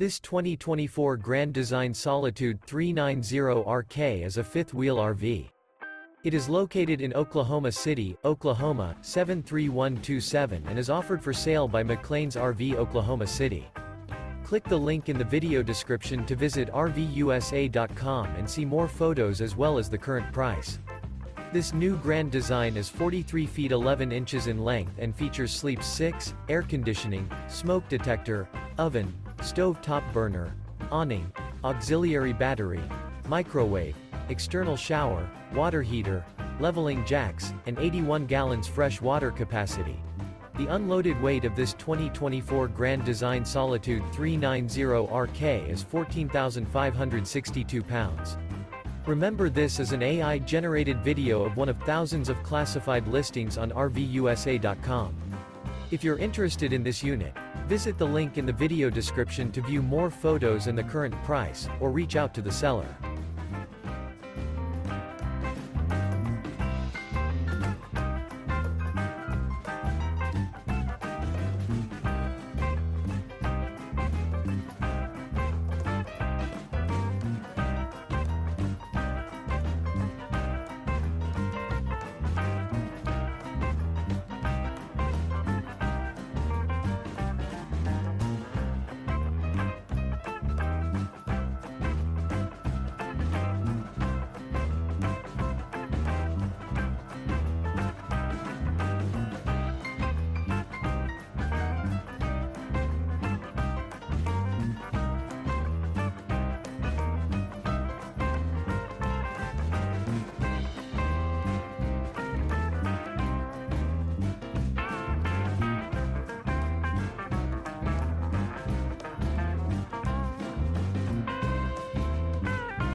This 2024 Grand Design Solitude 390RK is a fifth-wheel RV. It is located in Oklahoma City, Oklahoma, 73127 and is offered for sale by McClain's RV Oklahoma City. Click the link in the video description to visit RVUSA.com and see more photos as well as the current price. This new Grand Design is 43 feet 11 inches in length and features sleep 6, air conditioning, smoke detector, oven, stove top burner, awning, auxiliary battery, microwave, external shower, water heater, leveling jacks, and 81 gallons fresh water capacity. The unloaded weight of this 2024 Grand Design Solitude 390RK is 14,562 pounds. Remember this is an AI-generated video of one of thousands of classified listings on RVUSA.com. If you're interested in this unit, visit the link in the video description to view more photos and the current price, or reach out to the seller.